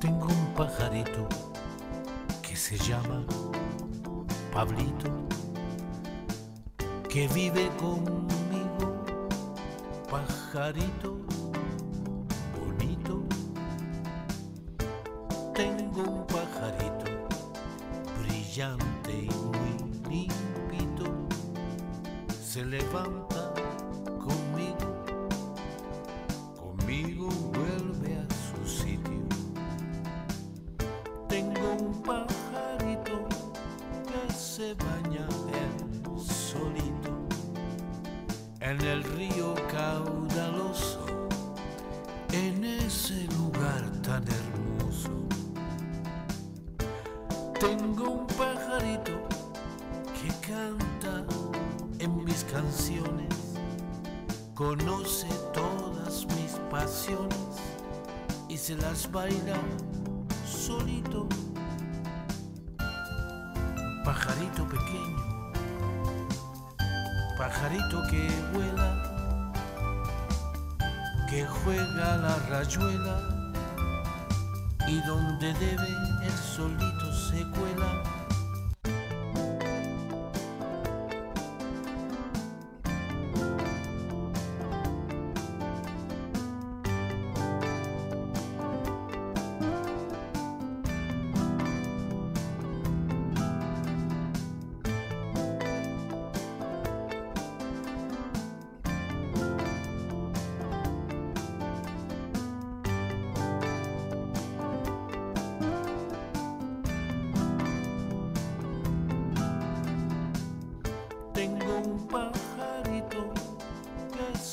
Tengo un pajarito que se llama Pablito, que vive conmigo, pajarito Tengo un pajarito brillante y muy limpito, se levanta conmigo, conmigo vuelve a su sitio. Tengo un pajarito que se baña él solito en el río caudaloso, en ese lugar tan hermoso. Tengo un pajarito que canta en mis canciones, conoce todas mis pasiones y se las baila solito. Pajarito pequeño, pajarito que vuela, que juega la rayuela y donde debe el solito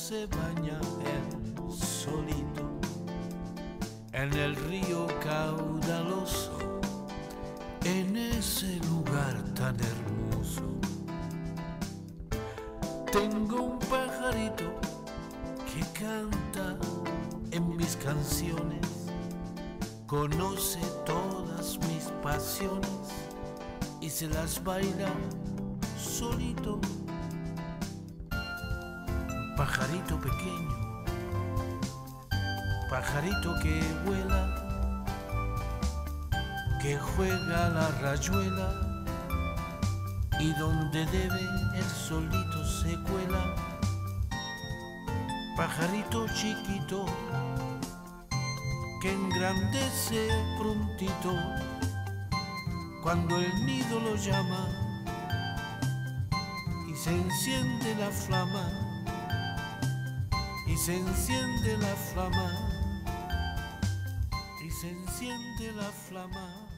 se baña él solito en el río caudaloso, en ese lugar tan hermoso. Tengo un pajarito que canta en mis canciones, conoce todas mis pasiones y se las baila solito. Pajarito pequeño, pajarito que vuela, que juega la rayuela y donde debe el solito se cuela. Pajarito chiquito que engrandece prontito cuando el nido lo llama y se enciende la flama se enciende la flama. Y se enciende la flama